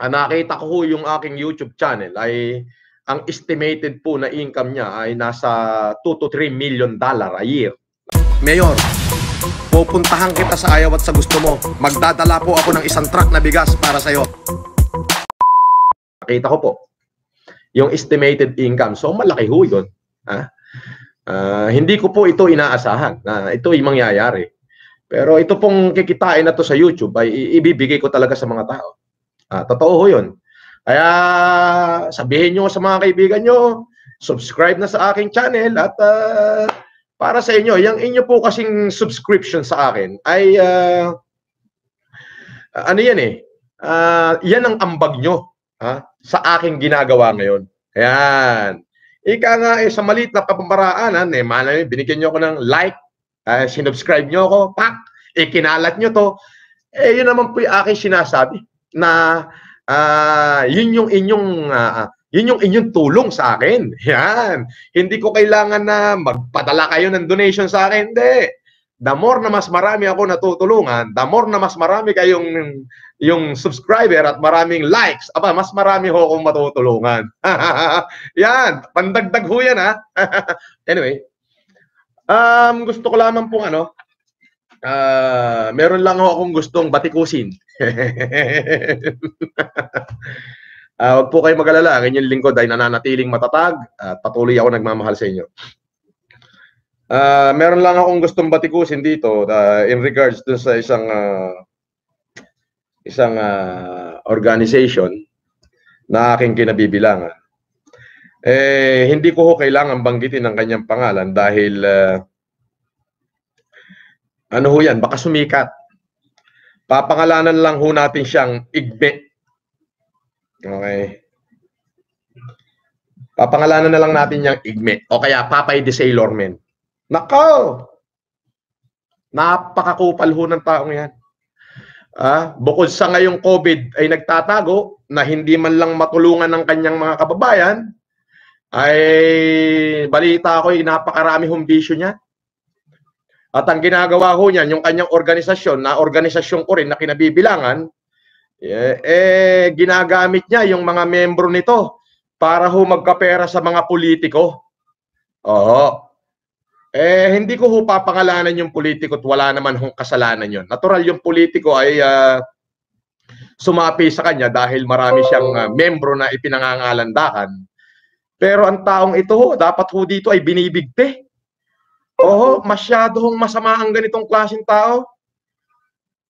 ah, nakita ko yung aking YouTube channel ay ang estimated po na income niya ay nasa 2 to 3 million dollar a year. Mayor, pupuntahan kita sa ayaw at sa gusto mo. Magdadala po ako ng isang truck na bigas para sa'yo. Nakita ko po yung estimated income. So malaki ho yun. Ha? Ah, hindi ko po ito inaasahan na ito ay mangyayari. Pero ito pong kikitain na to sa YouTube ay ibibigay ko talaga sa mga tao. Ah, totoo ho yun. Kaya sabihin nyo sa mga kaibigan nyo, subscribe na sa aking channel at ah, para sa inyo, yung inyo po kasing subscription sa akin ay ah, ano yan eh, ah, yan ang ambag nyo ha, sa aking ginagawa ngayon. Ayan. Ika nga eh, sa maliit na papamaraanan, eh, malay, binigyan nyo ako ng like, uh, sinubscribe nyo ako, pak, ikinalat nyo to. Eh, yun naman po yung aking sinasabi na ah, yun yung inyong ah, yun yung inyong tulong sa akin. Yan. Hindi ko kailangan na magpadala kayo ng donation sa akin. Hindi. The more na mas marami ako natutulungan, the more na mas marami kayong yung subscriber at maraming likes, aba, mas marami ho akong matutulungan. yan. Pandagdag ho yan, ha? anyway. Um, gusto ko lamang pong ano, ah, meron lang ho akong gustong batikusin. Ah, wag po kayo mag-alala, ang inyong lingkod ay nananatiling matatag at patuloy ako nagmamahal sa inyo. Ah, meron lang akong gustong batikusin dito uh, in regards dun sa isang ah, isang ah, organization na aking kinabibilangan. Eh, hindi ko ho kailangan banggitin ang kanyang pangalan dahil ah, ano ho yan, baka sumikat. Papangalanan lang ho natin siyang igme. Okay. Papangalanan na lang natin yung igme. O kaya Papay de Sailorman. Nako! Napakakupal ho ng taong yan. Ah, bukod sa ngayong COVID ay nagtatago na hindi man lang matulungan ng kanyang mga kababayan, ay balita ko ay napakarami hong bisyo niya. At ang ginagawa ho niyan, yung kanyang organisasyon, na organisasyon ko rin na kinabibilangan, eh, eh, ginagamit niya yung mga membro nito para ho magkapera sa mga politiko. Oo. Eh, hindi ko ho papangalanan yung politiko at wala naman hong kasalanan yon. Natural yung politiko ay ah, sumapi sa kanya dahil marami siyang ah, membro na ipinangangalandakan. Pero ang taong ito ho, dapat ho dito ay binibigti. Oo, masyado hong masama ang ganitong klaseng tao.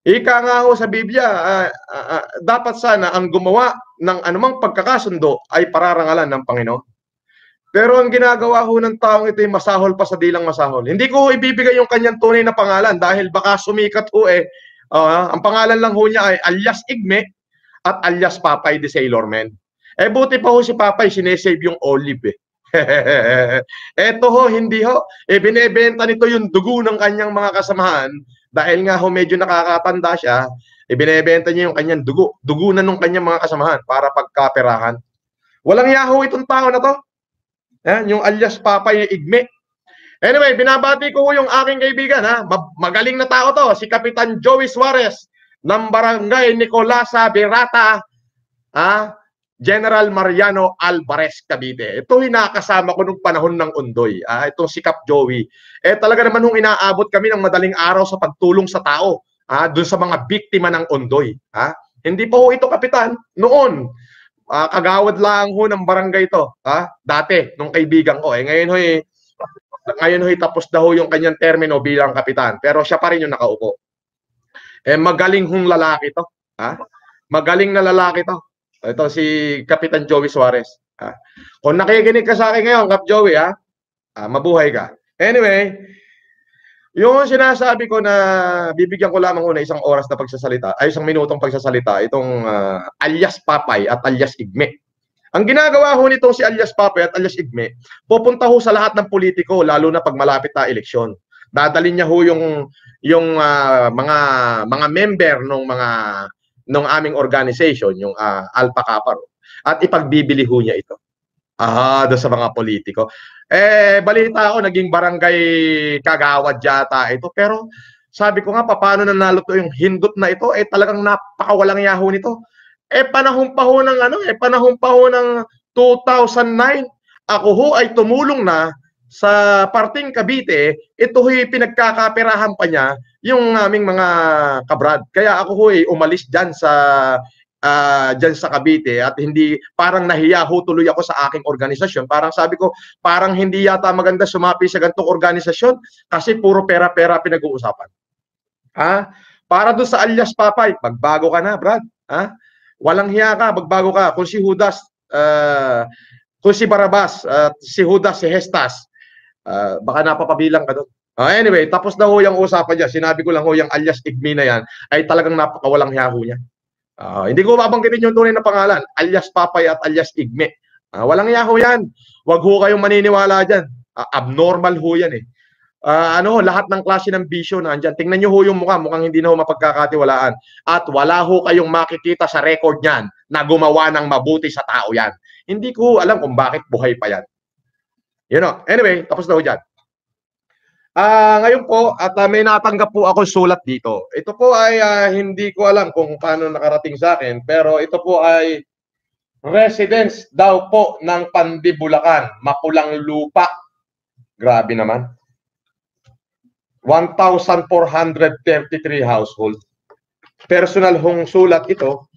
Ika nga ho sa Biblia, ah, ah, ah, dapat sana ang gumawa ng anumang pagkakasundo ay pararangalan ng Panginoon. Pero ang ginagawa ho ng taong ito ay masahol pa sa dilang masahol. Hindi ko ibibigay yung kanyang tunay na pangalan dahil baka sumikat ho eh. Ah, ang pangalan lang ho niya ay alias Igme at alias Papay de Sailorman. Eh buti pa ho si Papay sinesave yung olive eh. Eto ho, hindi ho. Eh binebenta nito yung dugo ng kanyang mga kasamahan dahil nga ho medyo nakakatanda siya, eh binebenta niya yung kanyang dugo. Dugo na nung kanyang mga kasamahan para pagkaperahan. Walang yaho itong tao na to. Yan, yung alias Papay Igme. Anyway, binabati ko yung aking kaibigan ha. Ma- Magaling na tao to, si Kapitan Joey Suarez ng Barangay Nicolasa Birata. Ha? General Mariano Alvarez Cavite. Ito hinakasama ko nung panahon ng Undoy. Ah, itong si Cap Joey. Eh talaga naman nung inaabot kami ng madaling araw sa pagtulong sa tao, ah, dun sa mga biktima ng Undoy. Ah, hindi pa ho ito kapitan noon. Ah, kagawad lang ho ng barangay ito, ah, dati nung kaibigan ko. Eh ngayon ho eh, ngayon ho eh, tapos daw yung kanyang termino bilang kapitan, pero siya pa rin yung nakaupo. Eh magaling hong lalaki to, ha? Magaling na lalaki to. Ito si Kapitan Joey Suarez. Ah. Kung nakikinig ka sa akin ngayon, Kap Joey, ha? Ah, mabuhay ka. Anyway, yung sinasabi ko na bibigyan ko lamang una isang oras na pagsasalita, ay isang minutong pagsasalita, itong ah, alias Papay at alias Igme. Ang ginagawa ho nitong si alias Papay at alias Igme, pupunta ho sa lahat ng politiko, lalo na pag malapit na eleksyon. Dadalhin niya ho yung yung ah, mga mga member ng mga ng aming organization, yung ah, Alpha Kappa, at ipagbibili ho niya ito. Ah, doon sa mga politiko. Eh, balita ko, naging barangay kagawad yata ito. Pero sabi ko nga, paano nanalo to yung hindot na ito? Eh, talagang napakawalang yaho nito. Eh panahon pa ho ng ano, eh panahon pa ho ng 2009. Ako ho ay tumulong na sa parting Cavite, ito ho'y pinagkakaperahan pa niya yung aming mga kabrad. Kaya ako ho'y umalis dyan sa uh, dyan sa Cavite at hindi parang nahiya ho tuloy ako sa aking organisasyon. Parang sabi ko, parang hindi yata maganda sumapi sa ganitong organisasyon kasi puro pera-pera pinag-uusapan. Ha? Para doon sa alias Papay, magbago ka na, Brad. Ha? Walang hiya ka, magbago ka. Kung si Judas, uh, kung si Barabas, uh, si Judas, si Hestas, uh, baka napapabilang ka doon. Uh, anyway, tapos na ho yung usapan niya. Sinabi ko lang ho yung alias Igmi na yan ay talagang napakawalang hiya ho niya. Uh, hindi ko babanggitin yung tunay na pangalan, alias Papay at alias Igme. Uh, walang hiya ho yan. Huwag ho kayong maniniwala dyan. Uh, abnormal ho yan eh uh, ano, lahat ng klase ng bisyo na andyan. Tingnan niyo ho yung mukha, mukhang hindi na ho mapagkakatiwalaan. At wala ho kayong makikita sa record niyan na gumawa ng mabuti sa tao yan. Hindi ko alam kung bakit buhay pa yan. You know, anyway, tapos na ho dyan. Uh, ngayon po, at uh, may natanggap po ako sulat dito. Ito po ay uh, hindi ko alam kung paano nakarating sa akin, pero ito po ay residence daw po ng Pandibulacan, Mapulang Lupa. Grabe naman. 1,433 household. Personal hong sulat ito,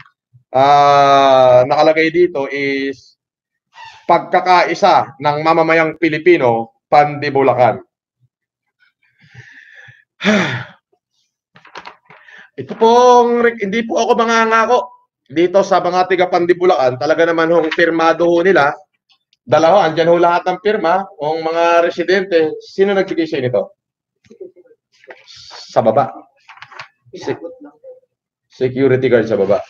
uh, nakalagay dito is pagkakaisa ng mamamayang Pilipino, Pandibulacan. ito pong, hindi po ako mangangako dito sa mga tiga Pandibulacan. Talaga naman hong firmado ho nila. Dalawa, andyan ho lahat ng firma, kung mga residente. Sino nagbigay sa nito? Sa baba. Se- security guard sa baba.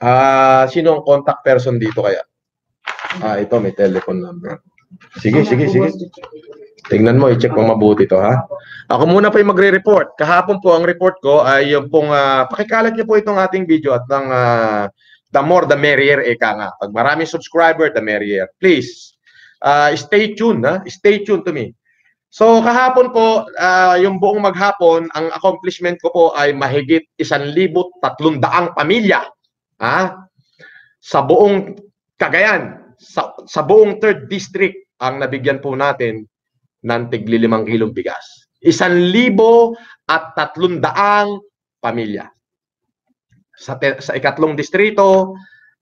Ah, uh, sino ang contact person dito kaya? Ah, ito may telephone number. Sige, sige, sige. Tingnan mo, i-check mo mabuti to ha. Ako muna pa yung magre-report. Kahapon po ang report ko ay yung pong uh, pakikalat niyo po itong ating video at ng uh, the more the merrier eka nga. Pag maraming subscriber, the merrier. Please uh, stay tuned, ha? stay tuned to me. So kahapon po, uh, yung buong maghapon, ang accomplishment ko po ay mahigit 1,300 pamilya ha? sa buong Cagayan, sa, sa buong 3rd district ang nabigyan po natin ng tigli 5 kilong bigas. 1,000 at 300 pamilya. Sa, te, sa ikatlong distrito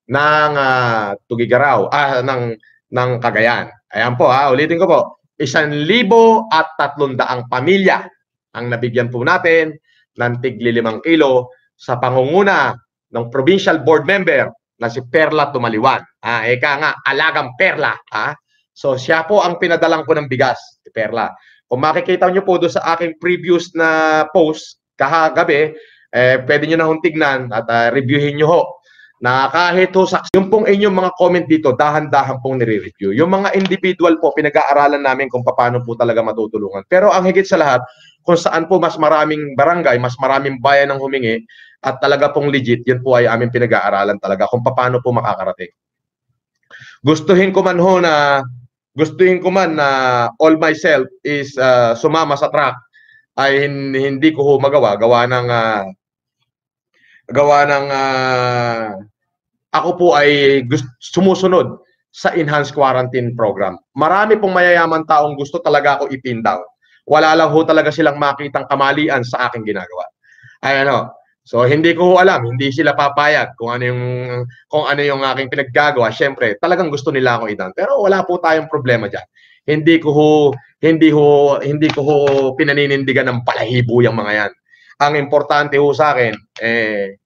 ng uh, Tugigaraw, ah, ng ng Cagayan. Ayan po ha, ulitin ko po. Isang libo at tatlong daang pamilya ang nabigyan po natin ng tigli limang kilo sa pangunguna ng provincial board member na si Perla Tumaliwan. Ah, eka nga, alagang Perla. Ha? So siya po ang pinadalang ko ng bigas, si Perla. Kung makikita niyo po doon sa aking previous na post kahagabi, eh, pwede niyo na hong at uh, reviewin niyo ho na kahit ho sa yung pong inyong mga comment dito, dahan-dahan pong nire-review. Yung mga individual po, pinag-aaralan namin kung paano po talaga matutulungan. Pero ang higit sa lahat, kung saan po mas maraming barangay, mas maraming bayan ang humingi, at talaga pong legit, yun po ay aming pinag-aaralan talaga kung paano po makakarating. Gustuhin ko man ho na gustuhin ko man na all myself is uh, sumama sa track ay hindi ko ho magawa gawa ng uh, gawa ng uh, ako po ay gust- sumusunod sa enhanced quarantine program. Marami pong mayayaman taong gusto talaga ako ipin down. Wala lang ho talaga silang makitang kamalian sa aking ginagawa. Ay ano, so hindi ko alam, hindi sila papayag kung ano yung kung ano yung aking pinaggagawa. Syempre, talagang gusto nila ako idan. Pero wala po tayong problema diyan. Hindi ko ho hindi ho hindi ko ho pinaninindigan ng palahibo yung mga yan ang importante ho sa akin, eh,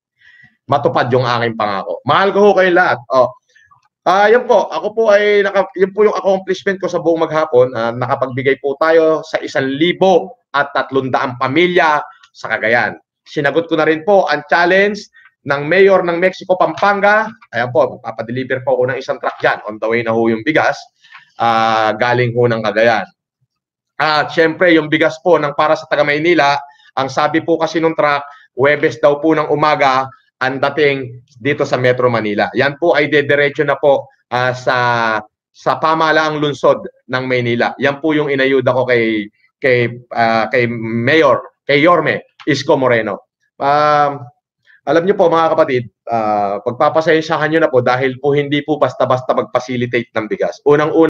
matupad yung aking pangako. Mahal ko ho kayo lahat. Oh. Ah, uh, yan po. Ako po ay naka, yan po yung accomplishment ko sa buong maghapon. Uh, nakapagbigay po tayo sa isang libo at tatlundaang pamilya sa Cagayan. Sinagot ko na rin po ang challenge ng mayor ng Mexico Pampanga. Ayan po, papadeliver po ako ng isang truck dyan. On the way na ho yung bigas. Uh, galing ho ng Cagayan. At syempre, yung bigas po ng para sa taga Maynila, ang sabi po kasi nung truck, Webes daw po ng umaga ang dating dito sa Metro Manila. Yan po ay dediretso na po uh, sa sa pamalaang lungsod ng Maynila. Yan po yung inayuda ko kay kay uh, kay Mayor, kay Yorme Isko Moreno. Um, alam niyo po mga kapatid, uh, pagpapasensyahan niyo na po dahil po hindi po basta-basta mag-facilitate ng bigas. Unang-una